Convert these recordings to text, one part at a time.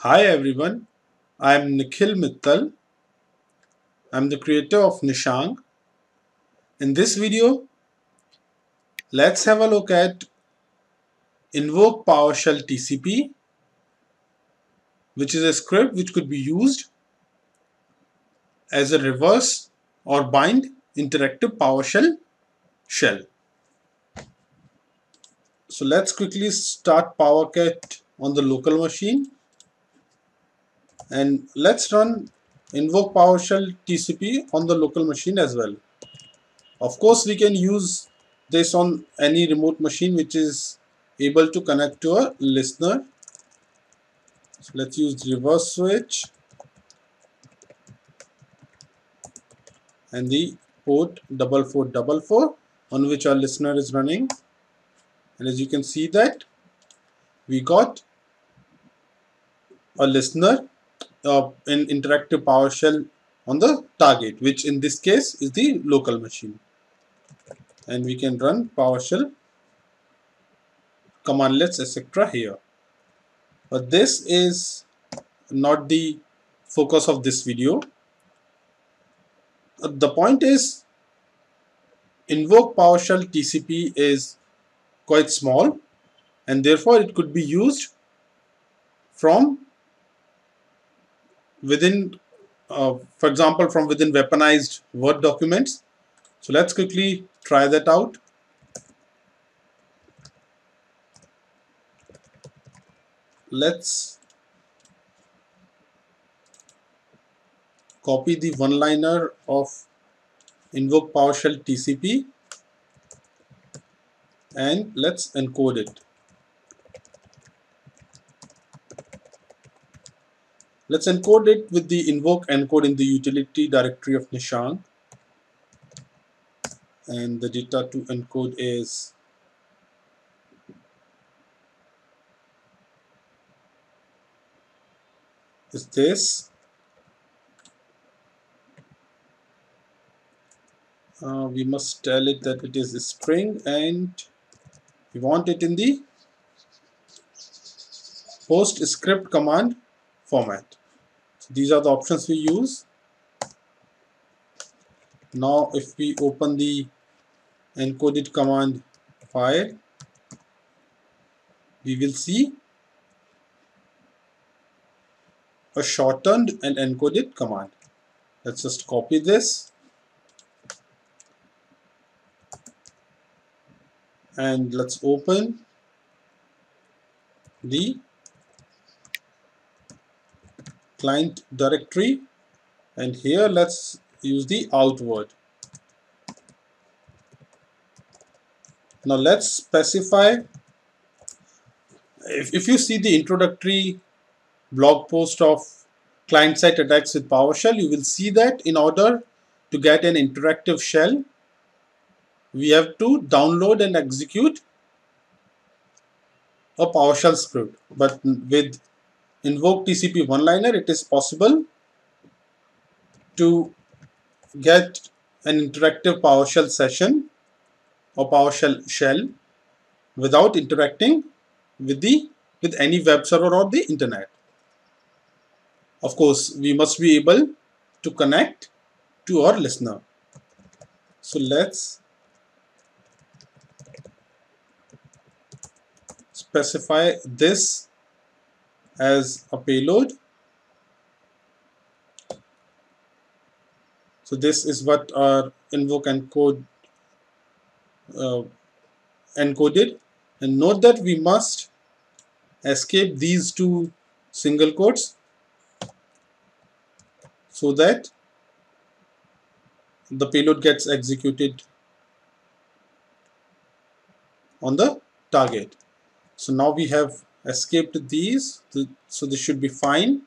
Hi everyone, I am Nikhil Mittal. I am the creator of Nishang. In this video, let's have a look at invoke PowerShell TCP, which is a script which could be used as a reverse or bind interactive PowerShell shell. So let's quickly start PowerCat on the local machine and let's run invoke PowerShell TCP on the local machine as well. Of course, we can use this on any remote machine which is able to connect to a listener. So let's use reverse switch and the port double four double four on which our listener is running and as you can see that we got a listener uh, in interactive PowerShell on the target which in this case is the local machine. And we can run PowerShell commandlets etc here. But this is not the focus of this video. Uh, the point is invoke PowerShell TCP is quite small and therefore it could be used from within uh, for example from within weaponized word documents so let's quickly try that out let's copy the one liner of invoke PowerShell TCP and let's encode it. Let's encode it with the invoke encode in the utility directory of Nishang and the data to encode is is this. Uh, we must tell it that it is a string and we want it in the PostScript command format. So these are the options we use. Now if we open the encoded command file, we will see a shortened and encoded command. Let's just copy this and let's open the client directory. And here let's use the outward now let's specify. If, if you see the introductory blog post of client-side attacks with PowerShell you will see that in order to get an interactive shell we have to download and execute a PowerShell script. But with invoke TCP one-liner, it is possible to get an interactive PowerShell session or PowerShell shell without interacting with the with any web server or the internet. Of course, we must be able to connect to our listener. So let's specify this as a payload. So this is what our invoke encode uh, encoded and note that we must escape these two single quotes so that the payload gets executed on the target. So now we have escaped these, so this should be fine.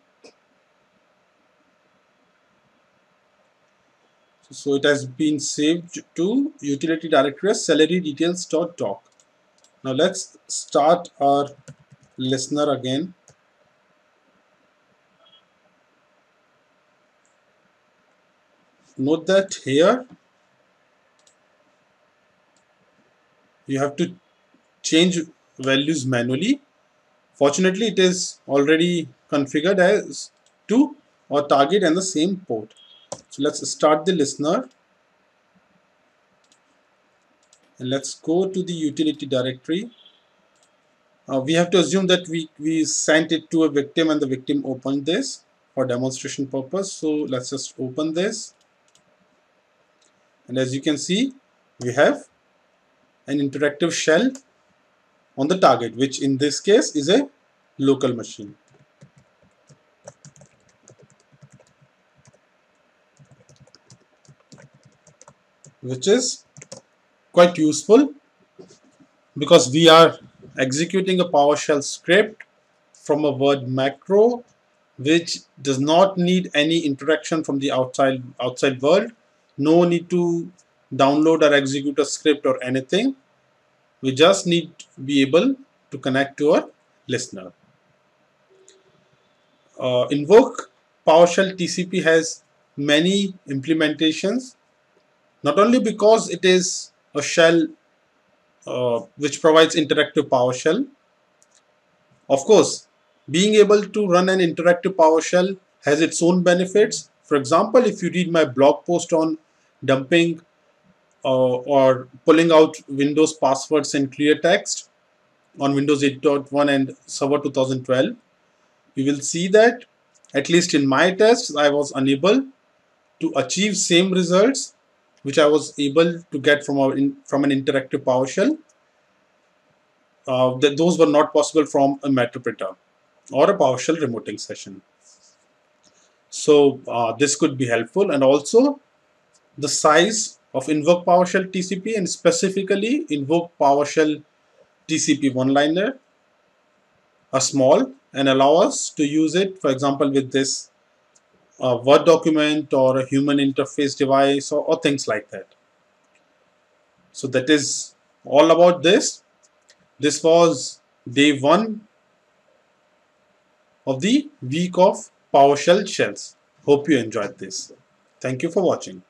So it has been saved to utility directory as celery details.doc. Now let's start our listener again. Note that here you have to change values manually Fortunately, it is already configured as to or target and the same port. So let's start the listener and let's go to the utility directory. Uh, we have to assume that we, we sent it to a victim and the victim opened this for demonstration purpose. So let's just open this. And as you can see, we have an interactive shell on the target, which in this case is a local machine. which is quite useful because we are executing a PowerShell script from a word macro which does not need any interaction from the outside outside world no need to download or execute a script or anything we just need to be able to connect to our listener uh, invoke PowerShell TCP has many implementations not only because it is a shell uh, which provides interactive PowerShell. Of course, being able to run an interactive PowerShell has its own benefits. For example, if you read my blog post on dumping uh, or pulling out Windows passwords in clear text on Windows 8.1 and Server 2012, you will see that at least in my tests, I was unable to achieve same results which I was able to get from in, from an interactive PowerShell. Uh, that those were not possible from a Meterpreter or a PowerShell remoting session. So uh, this could be helpful and also the size of invoke PowerShell TCP and specifically invoke PowerShell TCP one-liner are small and allow us to use it for example with this a Word document or a human interface device or, or things like that. So that is all about this. This was day one of the week of PowerShell shells. Hope you enjoyed this. Thank you for watching.